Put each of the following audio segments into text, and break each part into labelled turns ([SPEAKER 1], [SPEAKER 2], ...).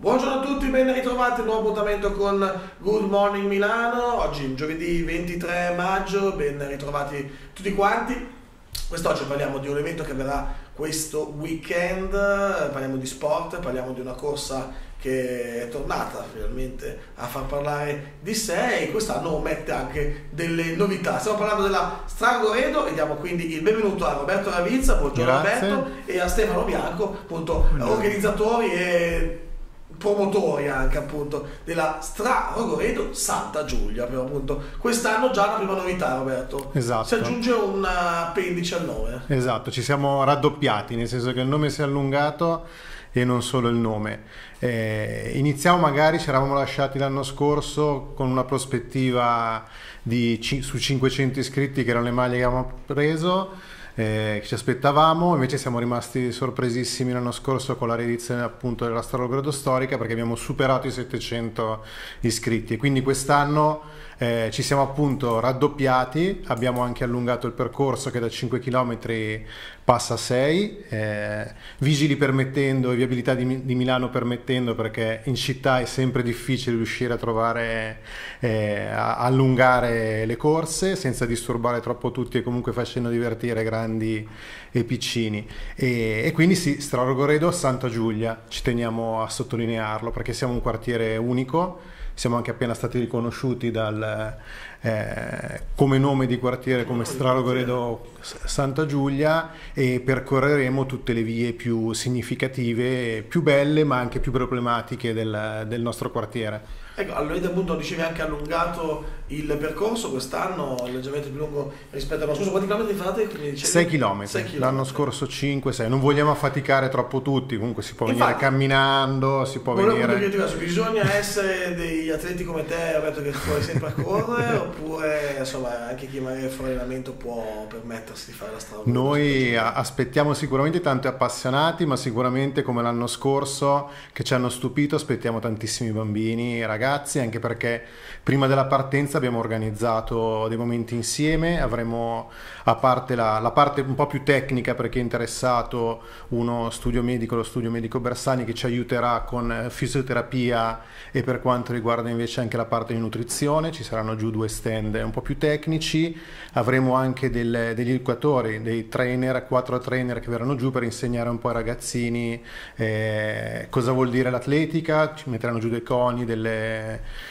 [SPEAKER 1] Buongiorno a tutti, ben ritrovati, un nuovo appuntamento con Good Morning Milano, oggi giovedì 23 maggio, ben ritrovati tutti quanti. Quest'oggi parliamo di un evento che avverrà questo weekend, parliamo di sport, parliamo di una corsa che è tornata finalmente a far parlare di sé e quest'anno mette anche delle novità. Stiamo parlando della Strangoredo e diamo quindi il benvenuto a Roberto Ravizza, buongiorno
[SPEAKER 2] Grazie.
[SPEAKER 1] Roberto, e a Stefano Bianco, appunto organizzatori e promotori anche appunto della Stra Rogoredo Santa Giulia per appunto quest'anno già la prima novità Roberto
[SPEAKER 2] Esatto.
[SPEAKER 1] si aggiunge un appendice al nome
[SPEAKER 2] Esatto, ci siamo raddoppiati, nel senso che il nome si è allungato e non solo il nome. Eh, iniziamo magari, ci eravamo lasciati l'anno scorso con una prospettiva di su 500 iscritti che erano le maglie che avevamo preso, eh, ci aspettavamo, invece siamo rimasti sorpresissimi l'anno scorso con la riedizione appunto della Strada Storica perché abbiamo superato i 700 iscritti. E quindi quest'anno eh, ci siamo appunto raddoppiati, abbiamo anche allungato il percorso che da 5 km passa a 6, eh, vigili permettendo e viabilità di, di Milano permettendo perché in città è sempre difficile riuscire a trovare, eh, a allungare le corse senza disturbare troppo tutti e comunque facendo divertire grandi e piccini. E, e quindi sì, Strarogoredo, Santa Giulia, ci teniamo a sottolinearlo perché siamo un quartiere unico siamo anche appena stati riconosciuti dal, eh, come nome di quartiere come Strarogoredo Santa Giulia e percorreremo tutte le vie più significative, più belle ma anche più problematiche del, del nostro quartiere.
[SPEAKER 1] Ecco appunto dicevi anche allungato il percorso quest'anno leggermente più lungo rispetto all'anno scorso quanti chilometri fate? Quindi dicevi-
[SPEAKER 2] 6 km,
[SPEAKER 1] Sei chilometri.
[SPEAKER 2] l'anno scorso 5, 6, non vogliamo affaticare troppo tutti, comunque si può venire
[SPEAKER 1] Infatti.
[SPEAKER 2] camminando, si può venire...
[SPEAKER 1] bisogna essere degli atleti come te, Roberto, che puoi sempre a correre, oppure insomma anche chi magari è fuori allenamento può permettersi di fare la strada?
[SPEAKER 2] Noi aspettiamo sicuramente tanti appassionati, ma sicuramente come l'anno scorso che ci hanno stupito, aspettiamo tantissimi bambini e ragazzi, anche perché prima della partenza abbiamo organizzato dei momenti insieme, avremo a parte la, la parte un po' più tecnica per chi è interessato, uno studio medico, lo studio medico Bersani che ci aiuterà con fisioterapia e per quanto riguarda invece anche la parte di nutrizione, ci saranno giù due stand un po' più tecnici, avremo anche del- degli educatori, dei trainer, quattro trainer che verranno giù per insegnare un po' ai ragazzini eh, cosa vuol dire l'atletica, ci metteranno giù dei coni, delle...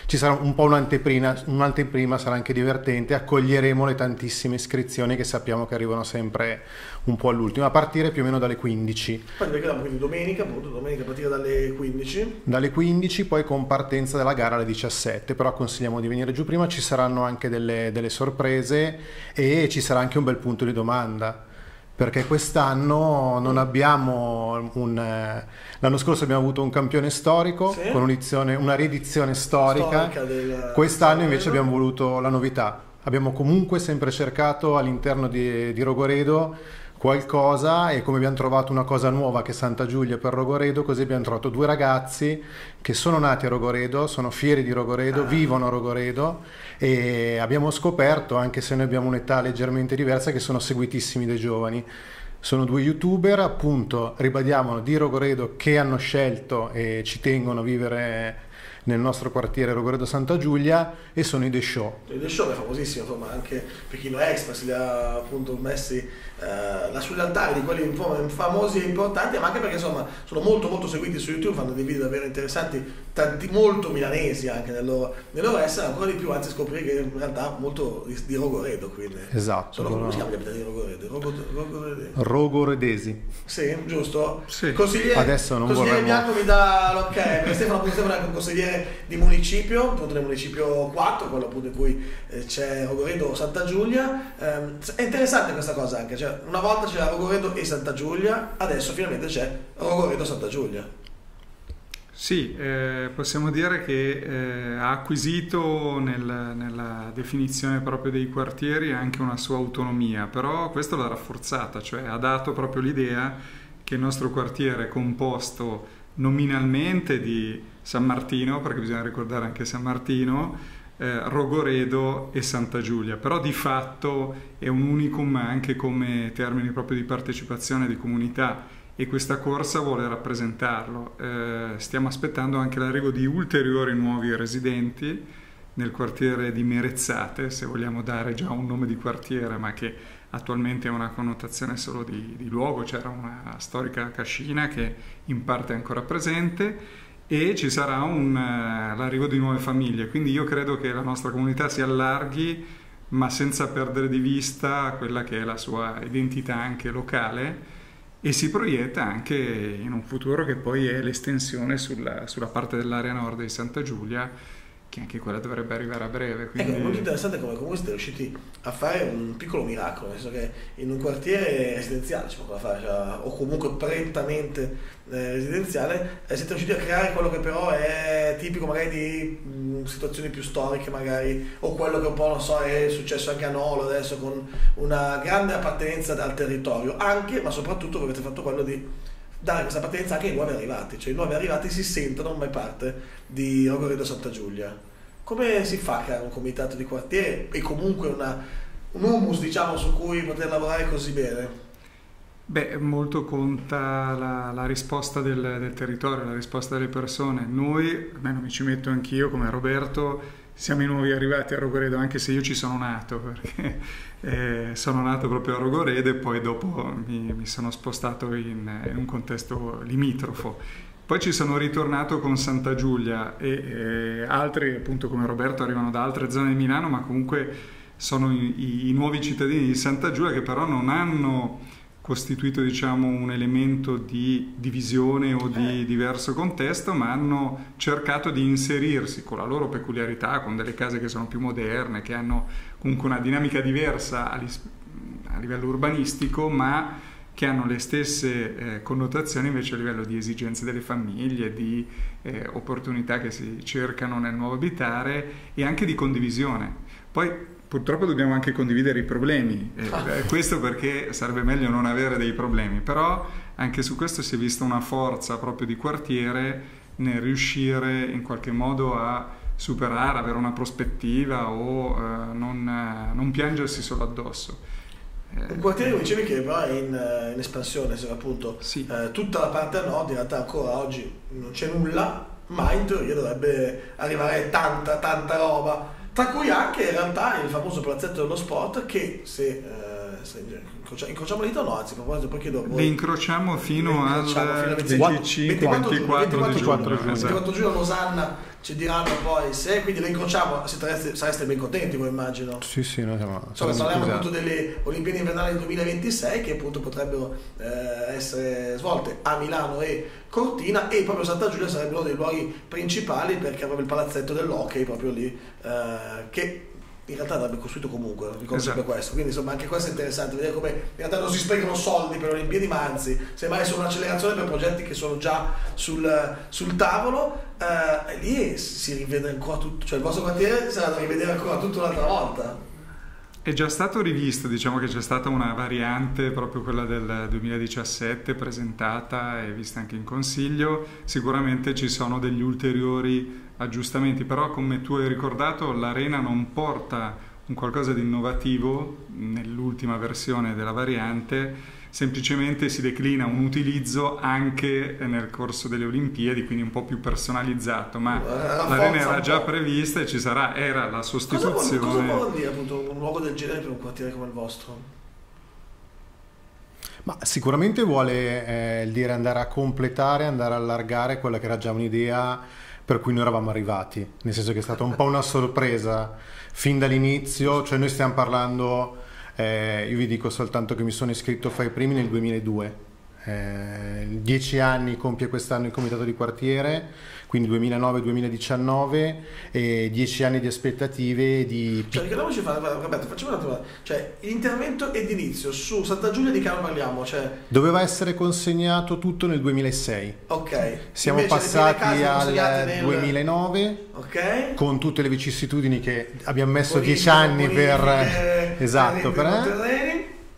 [SPEAKER 2] ci sarà un po' un'anteprima, un'anteprima, sarà anche divertente, accoglieremo le tantissime iscrizioni che sappiamo che arrivano sempre un po' all'ultimo, a partire più o meno dalle 15.
[SPEAKER 1] Poi vediamo quindi domenica, appunto, domenica a partire dalle 15.
[SPEAKER 2] dalle 15 poi con partenza della gara alle 17 però consigliamo di venire giù prima ci saranno anche delle, delle sorprese e ci sarà anche un bel punto di domanda perché quest'anno non abbiamo un eh, l'anno scorso abbiamo avuto un campione storico
[SPEAKER 1] Sì.
[SPEAKER 2] con un'edizione- una riedizione storica,
[SPEAKER 1] Storica del-
[SPEAKER 2] quest'anno invece abbiamo voluto la novità. Abbiamo comunque sempre cercato all'interno di, di Rogoredo qualcosa e come abbiamo trovato una cosa nuova che è Santa Giulia per Rogoredo, così abbiamo trovato due ragazzi che sono nati a Rogoredo, sono fieri di Rogoredo, vivono a Rogoredo e abbiamo scoperto, anche se noi abbiamo un'età leggermente diversa, che sono seguitissimi dai giovani. Sono due youtuber, appunto, ribadiamo, di Rogoredo che hanno scelto e ci tengono a vivere nel nostro quartiere Rogoredo Santa Giulia e sono i The Show.
[SPEAKER 1] Il The Show è famosissimo, insomma, anche Pechino Express li ha appunto messi eh, là sugli altari di quelli famosi e importanti, ma anche perché insomma sono molto molto seguiti su YouTube, fanno dei video davvero interessanti, tanti, molto milanesi anche nel loro, nel loro essere, ancora di più, anzi scoprire che in realtà molto di, di Rogoredo, quindi.
[SPEAKER 2] Esatto.
[SPEAKER 1] Sono, come si chiama gli abitanti di Rogoredo? Rogo, Rogoredo.
[SPEAKER 2] Rogoredesi.
[SPEAKER 1] Sì, giusto?
[SPEAKER 3] Sì.
[SPEAKER 1] Consigliere,
[SPEAKER 2] Adesso non
[SPEAKER 1] consigliere
[SPEAKER 2] vorremmo-
[SPEAKER 1] Bianco mi dà l'ok, perché Stefano appunto Stefano è anche un consigliere di municipio, appunto del municipio 4, quello appunto in cui eh, c'è Rogoredo Santa Giulia. Ehm, è interessante questa cosa anche, cioè una volta c'era Rogoredo e Santa Giulia, adesso finalmente c'è Rogoredo Santa Giulia.
[SPEAKER 3] Sì, eh, possiamo dire che eh, ha acquisito nel- nella definizione proprio dei quartieri anche una sua autonomia, però questo l'ha rafforzata, cioè ha dato proprio l'idea che il nostro quartiere è composto nominalmente di San Martino, perché bisogna ricordare anche San Martino, eh, Rogoredo e Santa Giulia, però di fatto è un unicum anche come termini proprio di partecipazione di comunità e questa corsa vuole rappresentarlo. Eh, stiamo aspettando anche l'arrivo di ulteriori nuovi residenti nel quartiere di Merezzate, se vogliamo dare già un nome di quartiere, ma che attualmente ha una connotazione solo di, di luogo, c'era una storica cascina che in parte è ancora presente e ci sarà un, uh, l'arrivo di nuove famiglie, quindi io credo che la nostra comunità si allarghi ma senza perdere di vista quella che è la sua identità anche locale e si proietta anche in un futuro che poi è l'estensione sulla, sulla parte dell'area nord di Santa Giulia che anche quella dovrebbe arrivare a breve.
[SPEAKER 1] Ecco, quindi... È molto interessante come comunque siete riusciti a fare un piccolo miracolo, nel senso che in un quartiere residenziale si può fare, cioè, o comunque prettamente eh, residenziale, eh, siete riusciti a creare quello che però è tipico magari di mh, situazioni più storiche magari, o quello che un po' non so è successo anche a Nolo adesso con una grande appartenenza al territorio, anche ma soprattutto avete fatto quello di dare questa appartenenza anche ai nuovi arrivati, cioè i nuovi arrivati si sentono mai parte di Rogoredo Santa Giulia. Come si fa a creare un comitato di quartiere e comunque una, un humus diciamo, su cui poter lavorare così bene?
[SPEAKER 3] Beh, molto conta la, la risposta del, del, territorio, la risposta delle persone. Noi, almeno mi ci metto anch'io come Roberto, siamo i nuovi arrivati a Rogoredo, anche se io ci sono nato, perché eh, sono nato proprio a Rogoredo e poi dopo mi, mi sono spostato in, in, un contesto limitrofo. Poi ci sono ritornato con Santa Giulia e eh, altri, appunto come Roberto, arrivano da altre zone di Milano, ma comunque sono i, i nuovi cittadini di Santa Giulia che però non hanno costituito diciamo, un elemento di divisione o di eh. diverso contesto, ma hanno cercato di inserirsi con la loro peculiarità, con delle case che sono più moderne, che hanno comunque una dinamica diversa a, livello urbanistico, ma che hanno le stesse eh, connotazioni invece a livello di esigenze delle famiglie, di eh, opportunità che si cercano nel nuovo abitare e anche di condivisione. Poi Purtroppo dobbiamo anche condividere i problemi, eh, ah. questo perché sarebbe meglio non avere dei problemi, però anche su questo si è vista una forza proprio di quartiere nel riuscire in qualche modo a superare, avere una prospettiva o eh, non, eh, non, piangersi solo addosso.
[SPEAKER 1] Eh, Un quartiere come dicevi che però è in, eh, in espansione, se appunto sì. eh, tutta la parte nord in realtà ancora oggi non c'è nulla, ma in teoria dovrebbe arrivare tanta tanta roba tra cui anche in realtà il famoso palazzetto dello sport che se, eh, incrociamo le dita o no, anzi, proposito poi chiedo
[SPEAKER 3] Le incrociamo fino al 25, 24, 24
[SPEAKER 1] giugno. 24 giugno a Losanna ci diranno poi se quindi le incrociamo sareste, sareste ben contenti voi immagino.
[SPEAKER 2] Sì sì noi siamo
[SPEAKER 1] Insomma, parliamo appunto delle Olimpiadi invernali del 2026 che appunto potrebbero eh, essere svolte a Milano e Cortina e proprio Santa Giulia sarebbe uno dei luoghi principali perché proprio il palazzetto dell'hockey proprio lì eh, che in realtà andrebbe costruito comunque, ricordo esatto. sempre questo. Quindi insomma anche questo è interessante, vedere come in realtà non si sprecano soldi per le Olimpiadi, ma anzi, semmai sono un'accelerazione per progetti che sono già sul, sul tavolo, eh, lì si rivede ancora tutto, cioè il vostro quartiere sarà da rivedere ancora tutto un'altra volta.
[SPEAKER 3] È già stato rivisto, diciamo che c'è stata una variante, proprio quella del 2017, presentata e vista anche in consiglio. Sicuramente ci sono degli ulteriori aggiustamenti, però come tu hai ricordato l'arena non porta un qualcosa di innovativo nell'ultima versione della variante, semplicemente si declina un utilizzo anche nel corso delle Olimpiadi, quindi un po' più personalizzato, ma uh, l'arena era già prevista e ci sarà, era la sostituzione. Cosa
[SPEAKER 1] vuol, cosa vuol dire appunto un luogo del genere per un quartiere come il vostro?
[SPEAKER 2] Ma sicuramente vuole eh, dire andare a completare, andare a allargare quella che era già un'idea per cui noi eravamo arrivati, nel senso che è stata un po' una sorpresa fin dall'inizio, cioè noi stiamo parlando, eh, io vi dico soltanto che mi sono iscritto fra i primi nel 2002, eh, dieci anni compie quest'anno il comitato di quartiere, quindi 2009-2019 e 10 anni di aspettative di...
[SPEAKER 1] Cioè, ricordiamoci, Roberto, facciamo una domanda. Cioè, l'intervento edilizio su Santa Giulia di che parliamo? Cioè...
[SPEAKER 2] Doveva essere consegnato tutto nel 2006.
[SPEAKER 1] Ok.
[SPEAKER 2] Siamo Invece passati al nel... 2009 okay. con tutte le vicissitudini che abbiamo messo 10 anni per... Esatto, per... per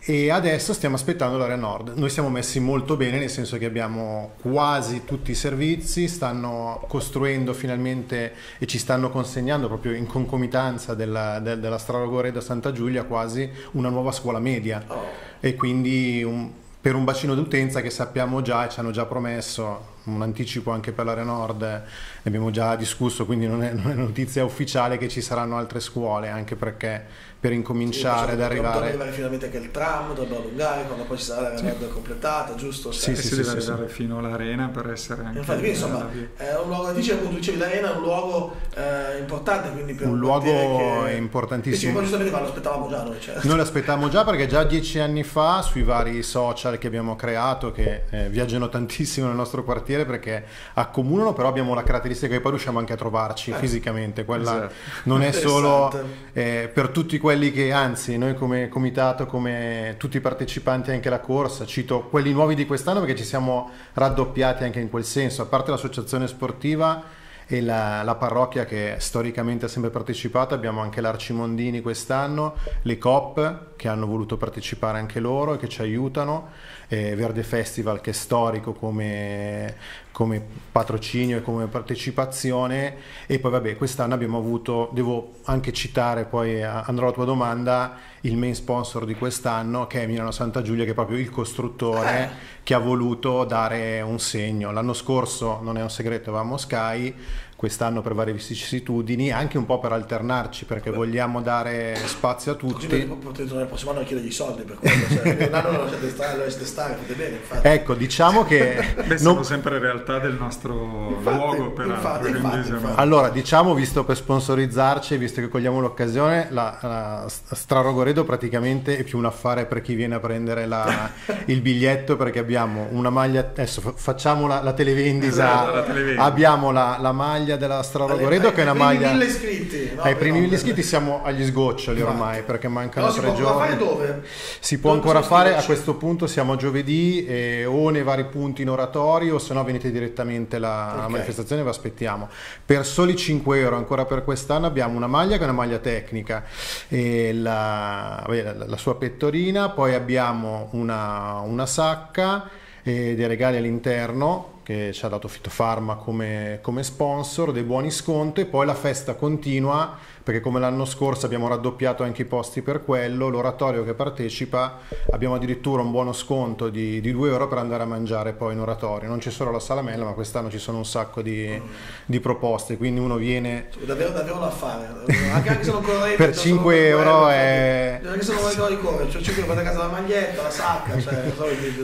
[SPEAKER 2] e adesso stiamo aspettando l'area nord. Noi siamo messi molto bene, nel senso che abbiamo quasi tutti i servizi, stanno costruendo finalmente e ci stanno consegnando proprio in concomitanza della, de, della Strada da Santa Giulia quasi una nuova scuola media oh. e quindi un, per un bacino d'utenza che sappiamo già e ci hanno già promesso un anticipo anche per l'area nord, ne abbiamo già discusso, quindi non è, non è notizia ufficiale che ci saranno altre scuole, anche perché per incominciare sì, ad arrivare... Dovrebbe
[SPEAKER 1] arrivare finalmente che il tram, dovrebbe allungare, quando poi ci sarà l'area sì. nord completata, giusto?
[SPEAKER 3] Sì, sì, si deve arrivare fino all'arena per essere anche...
[SPEAKER 1] Infatti, quindi, insomma, è un luogo, dice appunto, dicevi, l'arena è un luogo eh, importante, quindi per
[SPEAKER 2] un, un luogo che... importantissimo.
[SPEAKER 1] Che giustamente lo aspettavamo già noi. Cioè.
[SPEAKER 2] Noi lo aspettavamo già perché già dieci anni fa sui vari social che abbiamo creato, che eh, viaggiano tantissimo nel nostro quartiere perché accomunano, però abbiamo la caratteristica che poi riusciamo anche a trovarci eh. fisicamente. Quella esatto. non è solo eh, per tutti quelli che, anzi, noi come comitato, come tutti i partecipanti anche alla corsa, cito quelli nuovi di quest'anno perché ci siamo raddoppiati anche in quel senso, a parte l'associazione sportiva e la, la, parrocchia che storicamente ha sempre partecipato, abbiamo anche l'Arcimondini quest'anno, le COP che hanno voluto partecipare anche loro e che ci aiutano, eh, Verde Festival che è storico come, come patrocinio e come partecipazione e poi vabbè quest'anno abbiamo avuto, devo anche citare poi andrò alla tua domanda, il main sponsor di quest'anno che è Milano Santa Giulia che è proprio il costruttore eh. che ha voluto dare un segno. L'anno scorso, non è un segreto, avevamo Sky, quest'anno per varie vicissitudini, anche un po' per alternarci perché Beh. vogliamo dare spazio a tutti.
[SPEAKER 1] Potete nel prossimo anno chiedere i soldi per quello, cioè, un anno lo lasciate stare, lo lasciate stare, fate bene.
[SPEAKER 2] Infatti. Ecco, diciamo che...
[SPEAKER 3] Beh, siamo non... sempre in realtà del nostro infatti, luogo per infatti, infatti, infatti,
[SPEAKER 2] Allora, diciamo, visto per sponsorizzarci, visto che cogliamo l'occasione, la, la Strarogoredo praticamente è più un affare per chi viene a prendere la, il biglietto perché abbiamo una maglia, adesso facciamo la, la televendita, esatto, la televendita. abbiamo la, la maglia maglia della Strada Goredo che è una maglia...
[SPEAKER 1] Ai primi mille iscritti.
[SPEAKER 2] No, ai primi mille iscritti siamo agli sgoccioli ormai perché mancano no, tre giorni.
[SPEAKER 1] Si può ancora fare dove?
[SPEAKER 2] Si può dove ancora fare, a questo punto siamo a giovedì eh, o nei vari punti in oratorio o se no venite direttamente alla okay. manifestazione e vi aspettiamo. Per soli 5 euro ancora per quest'anno abbiamo una maglia che è una maglia tecnica e la, la sua pettorina, poi abbiamo una, una sacca e dei regali all'interno che ci ha dato Fitofarma come, come sponsor, dei buoni sconti e poi la festa continua perché come l'anno scorso abbiamo raddoppiato anche i posti per quello, l'oratorio che partecipa abbiamo addirittura un buono sconto di, di 2 euro per andare a mangiare poi in oratorio. Non c'è solo la salamella, ma quest'anno ci sono un sacco di, di proposte, quindi uno viene...
[SPEAKER 1] Davvero, davvero da fare, anche, anche se non correte...
[SPEAKER 2] per 5 euro è...
[SPEAKER 1] Anche se non voglio ricorrere, cioè 5 euro a casa la maglietta, la sacca, cioè...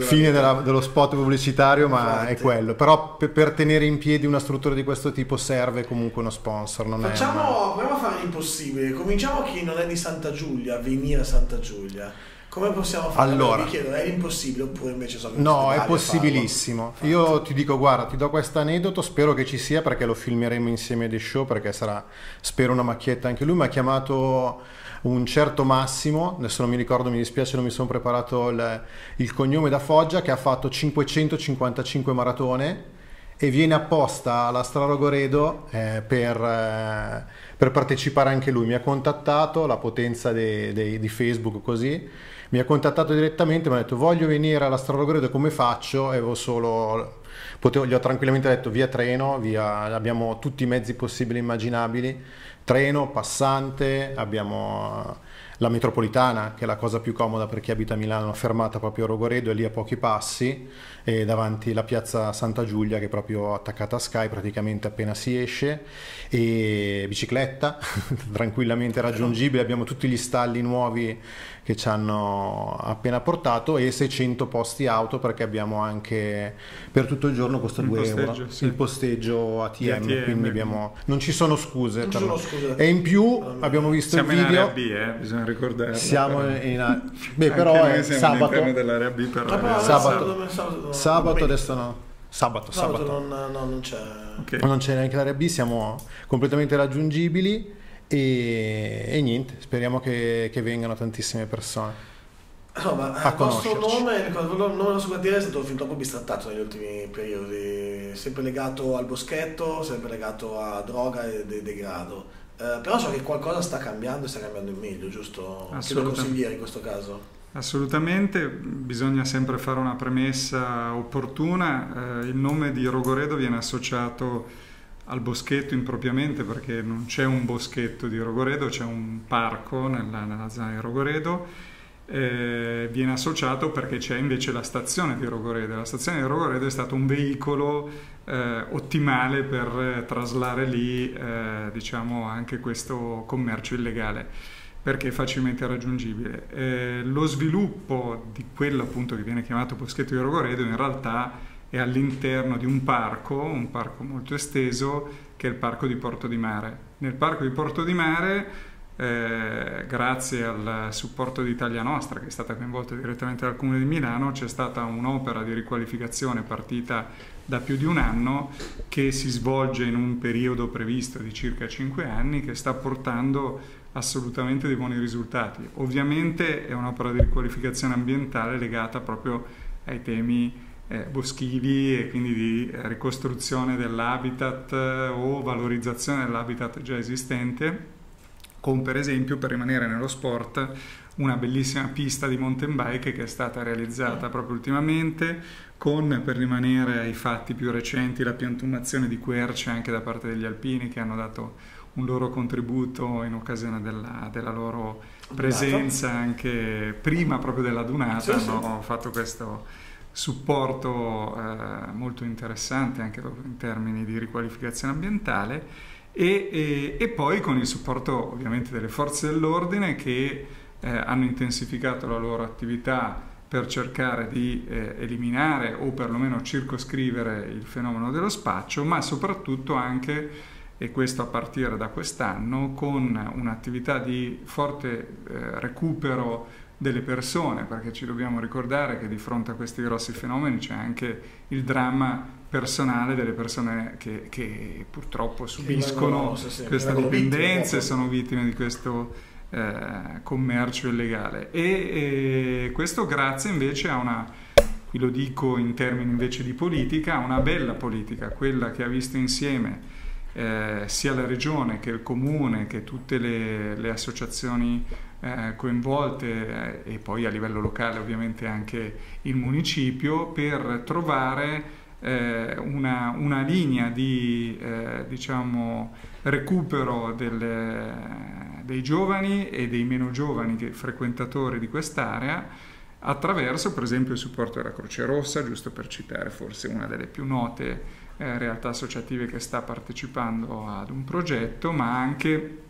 [SPEAKER 2] Fine della, dello spot pubblicitario, ma Infatti. è quello. Però per, per, tenere in piedi una struttura di questo tipo serve comunque uno sponsor. Non
[SPEAKER 1] Facciamo,
[SPEAKER 2] è
[SPEAKER 1] proviamo a fare impossibile. Cominciamo a chi non è di Santa Giulia venire a Santa Giulia. Come possiamo fare?
[SPEAKER 2] Allora,
[SPEAKER 1] mi chiedo, è impossibile oppure invece sono
[SPEAKER 2] No, è possibilissimo. Io ti dico, guarda, ti do questo aneddoto, spero che ci sia perché lo filmeremo insieme a The Show perché sarà, spero, una macchietta anche lui. Mi ha chiamato un certo Massimo, adesso non mi ricordo, mi dispiace, non mi sono preparato il, il cognome da Foggia, che ha fatto 555 maratone e viene apposta alla Strarogoredo eh, per, eh, per, partecipare anche lui. Mi ha contattato, la potenza de, de, di Facebook così, mi ha contattato direttamente, mi ha detto voglio venire alla Strarogoredo, come faccio? E avevo solo... Potevo, gli ho tranquillamente detto via treno, via, abbiamo tutti i mezzi possibili e immaginabili, treno, passante, abbiamo la metropolitana, che è la cosa più comoda per chi abita a Milano, fermata proprio a Rogoredo, è lì a pochi passi, e davanti la piazza Santa Giulia, che è proprio attaccata a Sky, praticamente appena si esce, e bicicletta, tranquillamente raggiungibile, abbiamo tutti gli stalli nuovi che ci hanno appena portato e 600 posti auto perché abbiamo anche per tutto il giorno costa 2 euro sì. il posteggio ATM, ATM quindi abbiamo, non ci sono scuse,
[SPEAKER 1] non sono scuse.
[SPEAKER 2] e in più abbiamo visto
[SPEAKER 3] siamo
[SPEAKER 2] il video
[SPEAKER 3] in area B, eh? bisogna ricordare
[SPEAKER 2] siamo però. in beh però è sabato
[SPEAKER 3] B però
[SPEAKER 1] sabato,
[SPEAKER 2] sabato, sabato, sabato adesso no Sabato, sabato.
[SPEAKER 1] sabato. Non, no, non, c'è.
[SPEAKER 2] Okay. non c'è neanche l'area B, siamo completamente raggiungibili e, e niente, speriamo che, che, vengano tantissime persone.
[SPEAKER 1] Insomma, a il vostro nome, il nome sua quartiere è stato fin troppo bistrattato negli ultimi periodi, sempre legato al boschetto, sempre legato a droga e de- degrado. Eh, però so che qualcosa sta cambiando e sta cambiando in meglio, giusto? Che lo consigliere in questo caso?
[SPEAKER 3] Assolutamente, bisogna sempre fare una premessa opportuna. Eh, il nome di Rogoredo viene associato al boschetto impropriamente perché non c'è un boschetto di Rogoredo, c'è un parco nella, nella zona di Rogoredo eh, viene associato perché c'è invece la stazione di Rogoredo. La stazione di Rogoredo è stato un veicolo eh, ottimale per traslare lì eh, diciamo anche questo commercio illegale perché è facilmente raggiungibile. Eh, lo sviluppo di quello appunto che viene chiamato Boschetto di Rogoredo in realtà è all'interno di un parco, un parco molto esteso, che è il parco di Porto di Mare. Nel parco di Porto di Mare eh, grazie al supporto di Italia Nostra, che è stata coinvolta direttamente dal Comune di Milano, c'è stata un'opera di riqualificazione partita da più di un anno che si svolge in un periodo previsto di circa 5 anni che sta portando assolutamente dei buoni risultati. Ovviamente è un'opera di riqualificazione ambientale legata proprio ai temi eh, boschivi e quindi di eh, ricostruzione dell'habitat o valorizzazione dell'habitat già esistente con per esempio, per rimanere nello sport, una bellissima pista di mountain bike che è stata realizzata proprio ultimamente, con per rimanere ai fatti più recenti la piantumazione di querce anche da parte degli alpini che hanno dato un loro contributo in occasione della, della loro presenza anche prima proprio della dunata, sì, hanno sì. fatto questo supporto eh, molto interessante anche in termini di riqualificazione ambientale e, e, e, poi con il supporto ovviamente delle forze dell'ordine che eh, hanno intensificato la loro attività per cercare di eh, eliminare o perlomeno circoscrivere il fenomeno dello spaccio, ma soprattutto anche, e questo a partire da quest'anno, con un'attività di forte eh, recupero delle persone, perché ci dobbiamo ricordare che di fronte a questi grossi fenomeni c'è anche il dramma personale delle persone che, che purtroppo subiscono che sì, questa dipendenza e sono vittime di questo eh, commercio illegale. E, e, questo grazie invece a una, qui lo dico in termini invece di politica, a una bella politica, quella che ha visto insieme eh, sia la regione che il comune che tutte le, le associazioni eh, coinvolte eh, e poi a livello locale ovviamente anche il municipio per trovare eh, una, una, linea di diciamo, recupero delle, dei giovani e dei meno giovani che, frequentatori di quest'area attraverso per esempio il supporto della Croce Rossa, giusto per citare forse una delle più note eh, realtà associative che sta partecipando ad un progetto, ma anche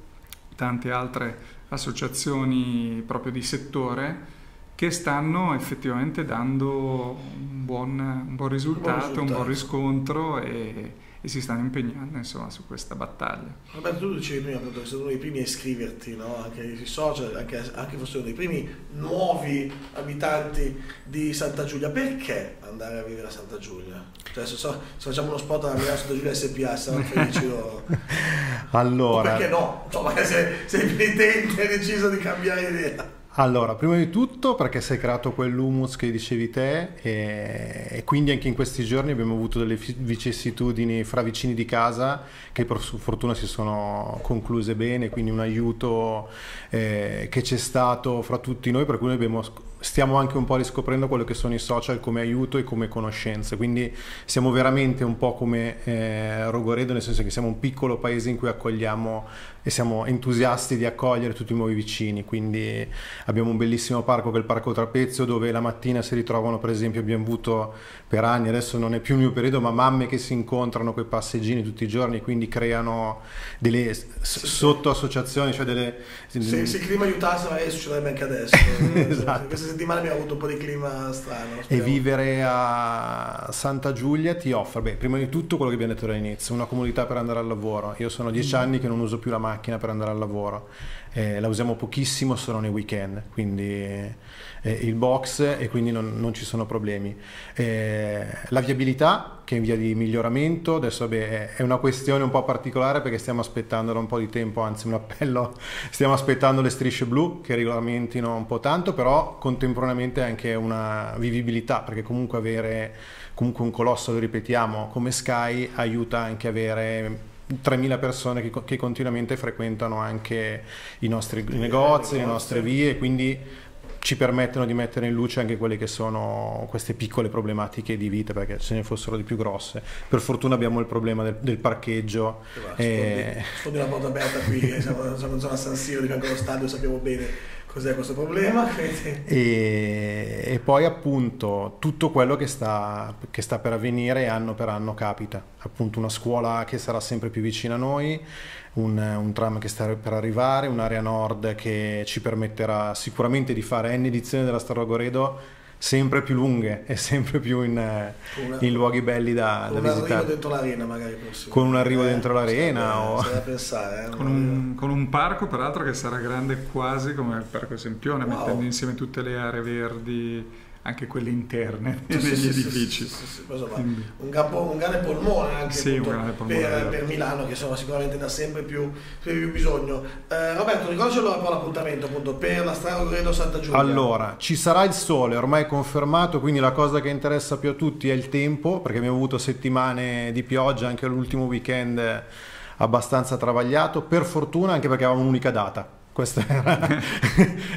[SPEAKER 3] tante altre associazioni proprio di settore che stanno effettivamente dando un buon, un buon, risultato, un buon, risultato. Un buon riscontro e, e, si stanno impegnando insomma, su questa battaglia.
[SPEAKER 1] Roberto, tu dicevi prima appunto che sei uno dei primi a iscriverti no? anche sui social, anche, anche fosse uno dei primi nuovi abitanti di Santa Giulia. Perché andare a vivere a Santa Giulia? Cioè, se, so, se facciamo uno spot alla mia Santa Giulia SPA, saranno felici o...
[SPEAKER 2] Allora... O
[SPEAKER 1] perché no? Insomma, sei, sei penitente e hai deciso di cambiare idea.
[SPEAKER 2] Allora, prima di tutto perché è creato quell'humus che dicevi te e, e, quindi anche in questi giorni abbiamo avuto delle vicissitudini fra vicini di casa che per fortuna si sono concluse bene, quindi un aiuto eh, che c'è stato fra tutti noi per cui noi abbiamo stiamo anche un po' riscoprendo quello che sono i social come aiuto e come conoscenze, quindi siamo veramente un po' come eh, Rogoredo, nel senso che siamo un piccolo paese in cui accogliamo e siamo entusiasti di accogliere tutti i nuovi vicini, quindi abbiamo un bellissimo parco che è il Parco Trapezio dove la mattina si ritrovano per esempio, abbiamo avuto per anni, adesso non è più il mio periodo, ma mamme che si incontrano con i passeggini tutti i giorni, quindi creano delle sì, sottoassociazioni, cioè delle...
[SPEAKER 1] Se, se il clima aiutasse magari succederebbe anche adesso. esatto. Settimana abbiamo avuto un po' di clima strano.
[SPEAKER 2] Speriamo. E vivere a Santa Giulia ti offre, beh, prima di tutto quello che abbiamo detto all'inizio, una comunità per andare al lavoro. Io sono dieci mm. anni che non uso più la macchina per andare al lavoro eh, la usiamo pochissimo solo nei weekend, quindi eh, il box e quindi non, non ci sono problemi. Eh, la viabilità che è in via di miglioramento, adesso vabbè, è una questione un po' particolare perché stiamo aspettando da un po' di tempo, anzi un appello, stiamo aspettando le strisce blu che regolamentino un po' tanto, però contemporaneamente anche una vivibilità perché comunque avere comunque un colosso, lo ripetiamo, come Sky aiuta anche a avere 3.000 persone che, che, continuamente frequentano anche i nostri negozi, le nostre vie, quindi ci permettono di mettere in luce anche quelle che sono queste piccole problematiche di vita, perché se ne fossero di più grosse. Per fortuna abbiamo il problema del, del parcheggio.
[SPEAKER 1] Sfondi, e... sfondi la porta aperta qui, siamo, siamo in zona San Siro, di fianco allo stadio, sappiamo bene Cos'è questo problema?
[SPEAKER 2] e, e, poi appunto tutto quello che sta, che sta per avvenire anno per anno capita. Appunto una scuola che sarà sempre più vicina a noi, un, un, tram che sta per arrivare, un'area nord che ci permetterà sicuramente di fare N edizioni della Starogoredo sempre più lunghe e sempre più in, una, in luoghi belli da, da visitare.
[SPEAKER 1] Con un arrivo dentro l'arena magari
[SPEAKER 2] prossimo. Con un arrivo eh, dentro l'arena. O...
[SPEAKER 1] Pensare,
[SPEAKER 3] eh, con, un, con, un, parco peraltro che sarà grande quasi come il Parco Sempione, wow. mettendo insieme tutte le aree verdi anche quelle interne sì, degli sì, edifici.
[SPEAKER 1] Sì, un, campo, un, grande polmone anche appunto, grande polmone per, per, Milano che sono sicuramente da sempre più, più bisogno. Eh, Roberto, ricordaci allora poi l'appuntamento appunto per la strada Gredo Santa Giulia.
[SPEAKER 2] Allora, ci sarà il sole, ormai confermato, quindi la cosa che interessa più a tutti è il tempo, perché abbiamo avuto settimane di pioggia, anche l'ultimo weekend abbastanza travagliato, per fortuna anche perché avevamo un'unica data questo era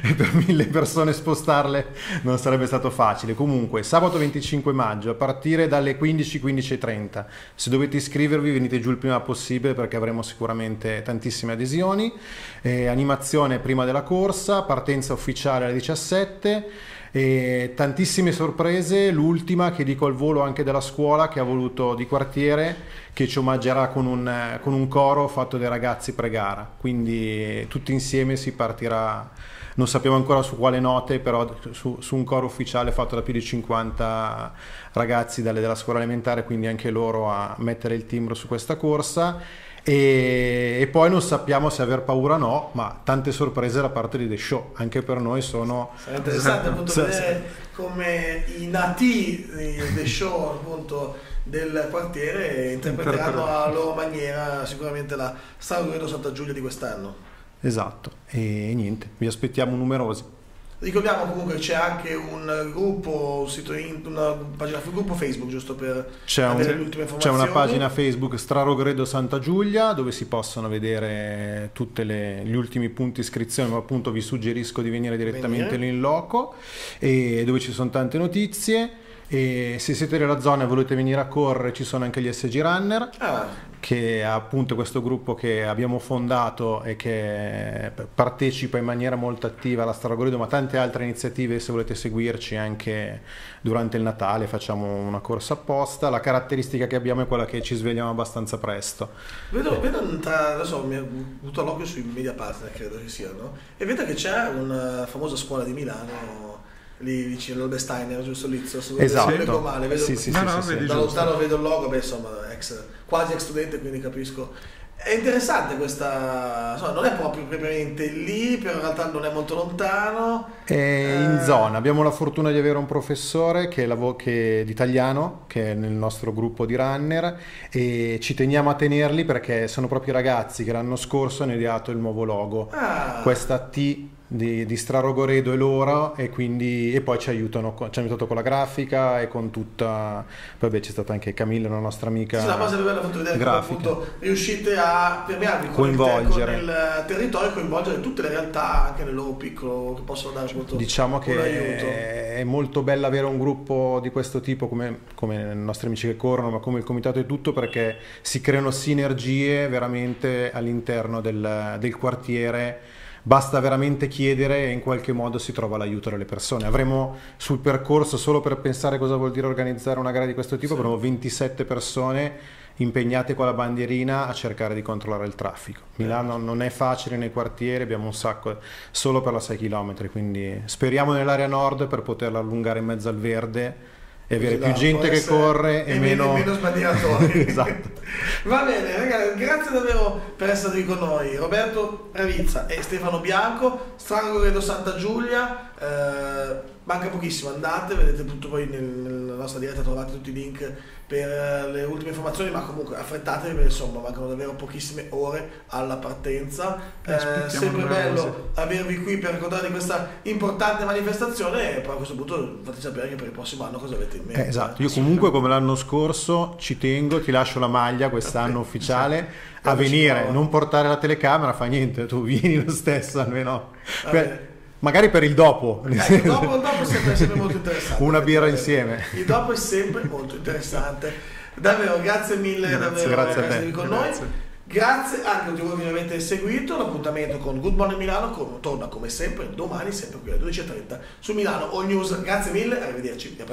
[SPEAKER 2] e per mille persone spostarle non sarebbe stato facile. Comunque sabato 25 maggio a partire dalle 15 15.30 se dovete iscrivervi venite giù il prima possibile perché avremo sicuramente tantissime adesioni. Eh, animazione prima della corsa partenza ufficiale alle 17 e tantissime sorprese, l'ultima che dico al volo anche della scuola che ha voluto di quartiere che ci omaggerà con un, con un coro fatto dai ragazzi pre-gara, quindi tutti insieme si partirà, non sappiamo ancora su quale note, però su, su un coro ufficiale fatto da più di 50 ragazzi dalle, della scuola elementare, quindi anche loro a mettere il timbro su questa corsa e, e, poi non sappiamo se aver paura o no, ma tante sorprese da parte di The Show, anche per noi sono...
[SPEAKER 1] Sarà interessante appunto vedere come i nati di The Show appunto del quartiere interpreteranno a loro maniera sicuramente la San Santa Giulia di quest'anno.
[SPEAKER 2] Esatto, e niente, vi aspettiamo numerosi.
[SPEAKER 1] Ricordiamo comunque che c'è anche un gruppo, un sito in, una pagina un gruppo Facebook giusto per c'è avere un, le ultime
[SPEAKER 2] informazioni. C'è una pagina Facebook Strarogredo Santa Giulia dove si possono vedere tutti gli ultimi punti iscrizione, ma appunto vi suggerisco di venire direttamente venire. lì in loco e dove ci sono tante notizie. E se siete nella zona e volete venire a correre ci sono anche gli SG Runner ah. che è appunto questo gruppo che abbiamo fondato e che partecipa in maniera molto attiva alla Stragorido ma tante altre iniziative se volete seguirci anche durante il Natale facciamo una corsa apposta la caratteristica che abbiamo è quella che ci svegliamo abbastanza presto
[SPEAKER 1] vedo, eh. vedo tra, adesso mi ha avuto l'occhio sui media partner credo che siano e vedo che c'è una famosa scuola di Milano lì vicino all'Olbesteiner, giusto lì,
[SPEAKER 2] se esatto.
[SPEAKER 1] leggo male, vedo,
[SPEAKER 2] sì, sì, no, no, sì,
[SPEAKER 1] da lontano vedo il logo, beh insomma, ex, quasi ex studente, quindi capisco. È interessante questa, insomma, non è proprio propriamente lì, però in realtà non è molto lontano.
[SPEAKER 2] È in eh... zona, abbiamo la fortuna di avere un professore che, lav- che di italiano, che è nel nostro gruppo di runner, e ci teniamo a tenerli perché sono proprio i ragazzi che l'anno scorso hanno ideato il nuovo logo. Ah. Questa T di, di Strarogoredo e loro e, quindi, e poi ci aiutano, ci hanno aiutato con la grafica e con tutta, poi c'è stata anche Camilla, una nostra amica.
[SPEAKER 1] Sì, la base bella fatto vedere grafica. come appunto riuscite a permearvi
[SPEAKER 2] coinvolgere
[SPEAKER 1] nel territorio, coinvolgere tutte le realtà anche nel loro piccolo che possono dare molto
[SPEAKER 2] Diciamo che è molto bello avere un gruppo di questo tipo come, come i nostri amici che corrono, ma come il comitato e tutto perché si creano sinergie veramente all'interno del, del quartiere basta veramente chiedere e in qualche modo si trova l'aiuto delle persone. Avremo sul percorso, solo per pensare cosa vuol dire organizzare una gara di questo tipo, sì. avremo 27 persone impegnate con la bandierina a cercare di controllare il traffico. Milano non è facile nei quartieri, abbiamo un sacco solo per la 6 km, quindi speriamo nell'area nord per poterla allungare in mezzo al verde e avere più gente che corre e, e meno,
[SPEAKER 1] meno sbagliatori.
[SPEAKER 2] esatto.
[SPEAKER 1] Va bene, ragazzi, grazie davvero per essere qui con noi. Roberto Ravizza e Stefano Bianco, Strango Credo Santa Giulia. Eh, manca pochissimo, andate, vedete tutto poi nella nostra diretta, trovate tutti i link per eh, le ultime informazioni, ma comunque affrettatevi perché insomma mancano davvero pochissime ore alla partenza. Eh, sempre bello avervi qui per raccontare di questa importante manifestazione e poi a questo punto fate sapere che per il prossimo anno cosa avete in mente.
[SPEAKER 2] Eh, esatto, io comunque come l'anno scorso ci tengo, ti lascio la maglia quest'anno ufficiale a venire, non portare la telecamera, fa niente, tu vieni lo stesso almeno. Magari per il dopo.
[SPEAKER 1] Ecco, il dopo, il dopo è sempre, sempre molto interessante.
[SPEAKER 2] Una birra insieme.
[SPEAKER 1] Il dopo è sempre molto interessante. Davvero, grazie mille
[SPEAKER 2] grazie,
[SPEAKER 1] davvero
[SPEAKER 2] grazie
[SPEAKER 1] per essere con
[SPEAKER 2] grazie.
[SPEAKER 1] noi. Grazie anche a tutti voi che mi avete seguito. L'appuntamento con Good Morning Milano con- torna come sempre domani, sempre qui alle 12.30 su Milano All News. Grazie mille, arrivederci. A presto.